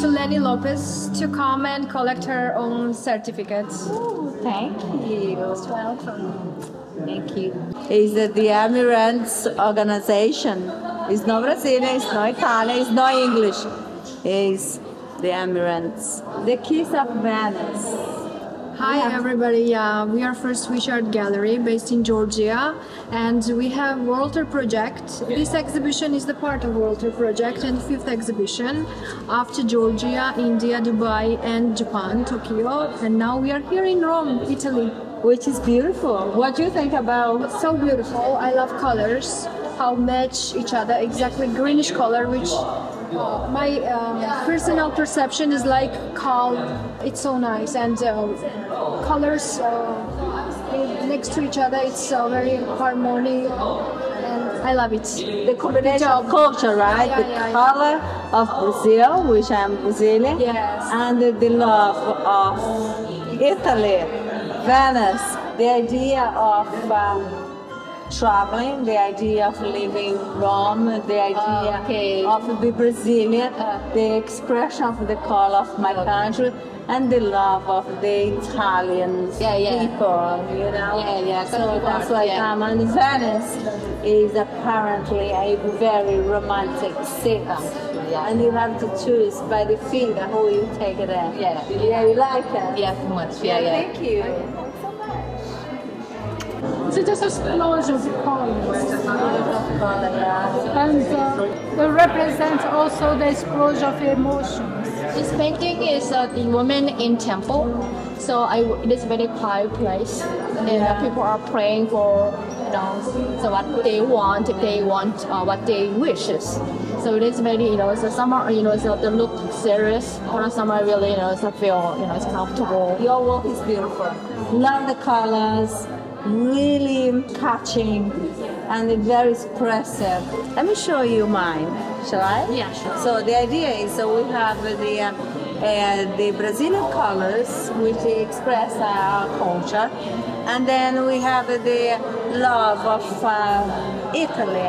to Lenny Lopes to come and collect her own certificate. Thank you. Most welcome. Thank you. Is the Emirates organization. It's not Brazilian, it's not Italian, it's not English. It's the Emirates. The Kiss of Venice. Hi everybody, uh, we are First Wish Art Gallery based in Georgia and we have World Tour Project. This exhibition is the part of World Tour Project and fifth exhibition after Georgia, India, Dubai and Japan, Tokyo and now we are here in Rome, Italy. Which is beautiful. What do you think about? It's so beautiful. I love colors, how match each other. Exactly greenish color, which uh, my um, personal perception is like calm. It's so nice and uh, colors uh, next to each other. It's uh, very harmonic and I love it. The combination of culture, right? Yeah, the yeah, yeah. color of Brazil, which I'm Brazilian, Yes. and the love of Italy, Venice, the idea of um, traveling, the idea of living Rome, the idea Okay. of the Brazilian, Uh. the expression of the call of my country, and the love of the Italian Yeah, yeah. people, you know. Yeah, yeah, So that's why yeah. um, and Venice is apparently a very romantic city. Yeah. And you have to choose by the finger who you take it in. Yeah. Yeah, you like it? Yeah, too much. Yeah, yeah. Thank you. It's just explosion of colors. And uh, they represent also the explosion of emotions. This painting is uh, the woman in temple. So I, it is very quiet place. And uh, people are praying for, you know, so what they want, they want uh, what they wishes. So it is very, you know, so some are, you know, so they look serious, or some are really, you know, so feel, you know, it's comfortable. Your work is beautiful. Love the colors, really catching, and very expressive. Let me show you mine. Shall I? Yeah, sure. So the idea is, so we have the uh, uh, the Brazilian colors, which express our culture, and then we have the love of uh, Italy,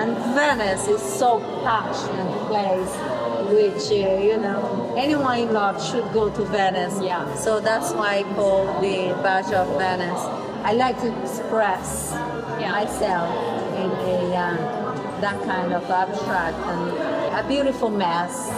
and Venice is so passionate place which uh, you know anyone in love should go to Venice. Yeah. So that's why I call the badge of Venice. I like to express Yeah. myself in a uh, that kind of abstract and a beautiful mess.